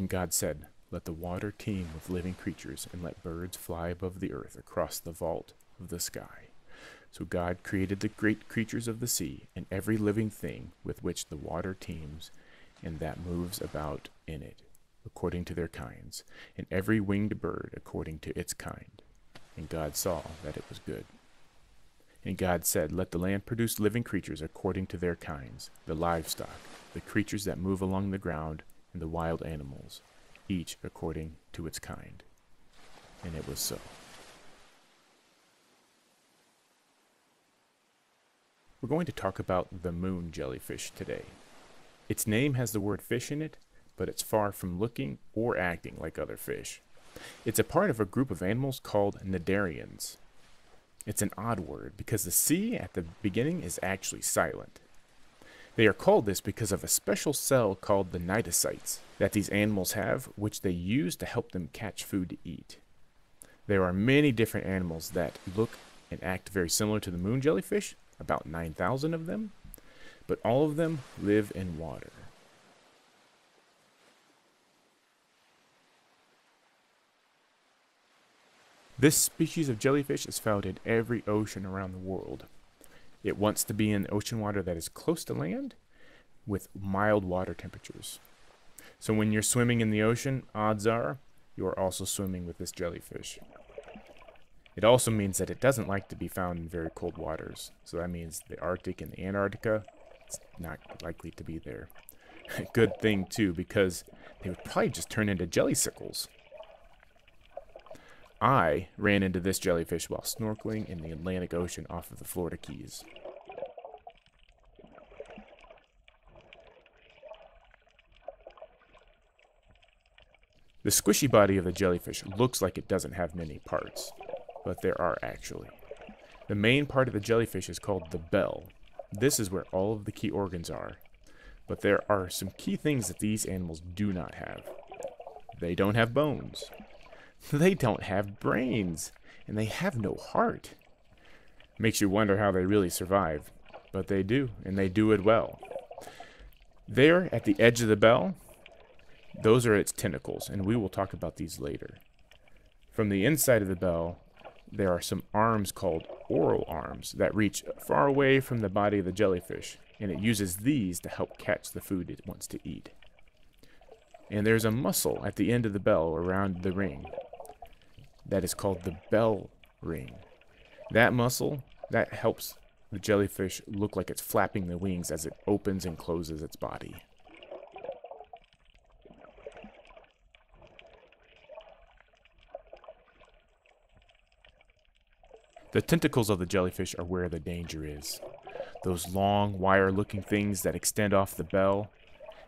And God said, Let the water teem with living creatures, and let birds fly above the earth across the vault of the sky. So God created the great creatures of the sea, and every living thing with which the water teems, and that moves about in it, according to their kinds, and every winged bird according to its kind. And God saw that it was good. And God said, Let the land produce living creatures according to their kinds, the livestock, the creatures that move along the ground, and the wild animals, each according to its kind. And it was so. We're going to talk about the moon jellyfish today. Its name has the word fish in it, but it's far from looking or acting like other fish. It's a part of a group of animals called cnidarians. It's an odd word because the C at the beginning is actually silent. They are called this because of a special cell called the cnidocytes that these animals have, which they use to help them catch food to eat. There are many different animals that look and act very similar to the moon jellyfish, about 9,000 of them, but all of them live in water. This species of jellyfish is found in every ocean around the world. It wants to be in ocean water that is close to land with mild water temperatures. So when you're swimming in the ocean, odds are you are also swimming with this jellyfish. It also means that it doesn't like to be found in very cold waters. So that means the Arctic and the Antarctica, it's not likely to be there. Good thing too, because they would probably just turn into jellysickles. I ran into this jellyfish while snorkeling in the Atlantic Ocean off of the Florida Keys. The squishy body of the jellyfish looks like it doesn't have many parts, but there are actually. The main part of the jellyfish is called the bell. This is where all of the key organs are, but there are some key things that these animals do not have. They don't have bones. They don't have brains, and they have no heart. Makes you wonder how they really survive, but they do, and they do it well. There, at the edge of the bell, those are its tentacles, and we will talk about these later. From the inside of the bell, there are some arms called oral arms that reach far away from the body of the jellyfish, and it uses these to help catch the food it wants to eat. And there's a muscle at the end of the bell around the ring that is called the bell ring. That muscle, that helps the jellyfish look like it's flapping the wings as it opens and closes its body. The tentacles of the jellyfish are where the danger is. Those long, wire-looking things that extend off the bell,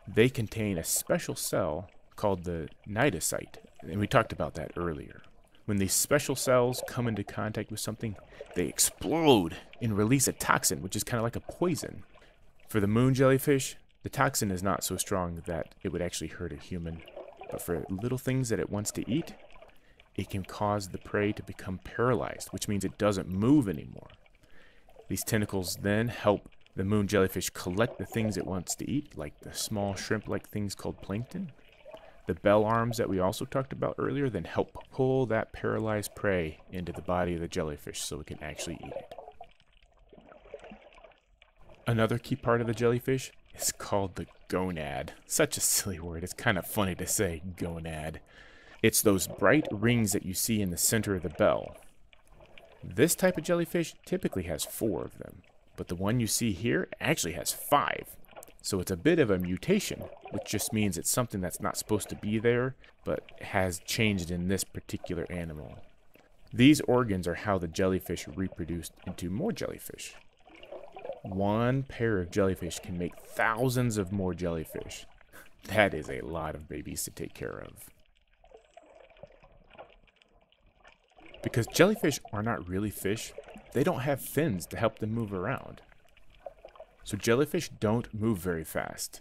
they contain a special cell called the cnidocyte, and we talked about that earlier. When these special cells come into contact with something, they explode and release a toxin, which is kind of like a poison. For the moon jellyfish, the toxin is not so strong that it would actually hurt a human. But for little things that it wants to eat, it can cause the prey to become paralyzed, which means it doesn't move anymore. These tentacles then help the moon jellyfish collect the things it wants to eat, like the small shrimp like things called plankton, the bell arms that we also talked about earlier then help pull that paralyzed prey into the body of the jellyfish so it can actually eat it. Another key part of the jellyfish is called the gonad. Such a silly word. It's kind of funny to say gonad. It's those bright rings that you see in the center of the bell. This type of jellyfish typically has four of them, but the one you see here actually has five. So it's a bit of a mutation, which just means it's something that's not supposed to be there, but has changed in this particular animal. These organs are how the jellyfish reproduced into more jellyfish. One pair of jellyfish can make thousands of more jellyfish. That is a lot of babies to take care of. Because jellyfish are not really fish, they don't have fins to help them move around. So jellyfish don't move very fast,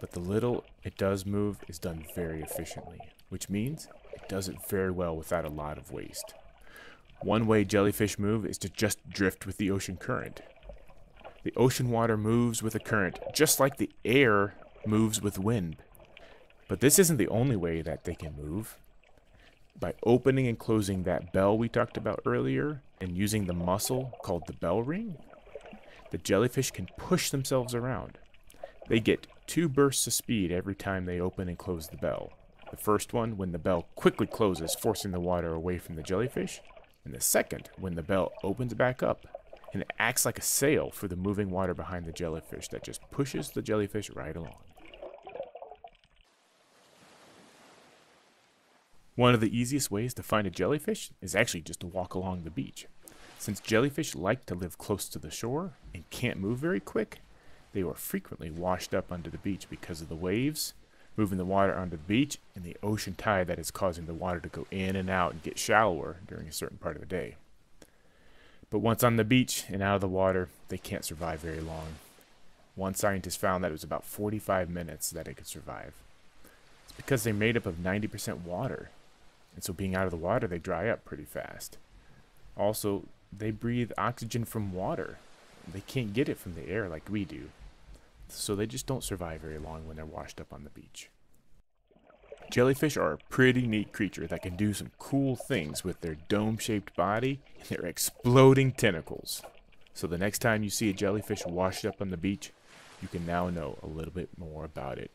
but the little it does move is done very efficiently, which means it does it very well without a lot of waste. One way jellyfish move is to just drift with the ocean current. The ocean water moves with the current, just like the air moves with wind. But this isn't the only way that they can move. By opening and closing that bell we talked about earlier and using the muscle called the bell ring, the jellyfish can push themselves around. They get two bursts of speed every time they open and close the bell. The first one when the bell quickly closes, forcing the water away from the jellyfish, and the second when the bell opens back up and it acts like a sail for the moving water behind the jellyfish that just pushes the jellyfish right along. One of the easiest ways to find a jellyfish is actually just to walk along the beach. Since jellyfish like to live close to the shore and can't move very quick, they are frequently washed up under the beach because of the waves moving the water onto the beach and the ocean tide that is causing the water to go in and out and get shallower during a certain part of the day. But once on the beach and out of the water, they can't survive very long. One scientist found that it was about 45 minutes that it could survive. It's because they're made up of 90% water, and so being out of the water, they dry up pretty fast. Also, they breathe oxygen from water. They can't get it from the air like we do. So they just don't survive very long when they're washed up on the beach. Jellyfish are a pretty neat creature that can do some cool things with their dome-shaped body and their exploding tentacles. So the next time you see a jellyfish washed up on the beach, you can now know a little bit more about it.